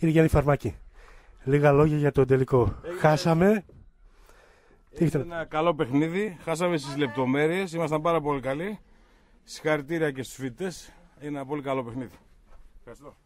Κύριε Γιάννη Φαρμάκη, λίγα λόγια για το τελικό. Χάσαμε. Τι ένα καλό παιχνίδι. Χάσαμε στις λεπτομέρειες. Ήμασταν πάρα πολύ καλοί. Συγχαρητήρια και στους φοιτητές. Είναι ένα πολύ καλό παιχνίδι. Ευχαριστώ.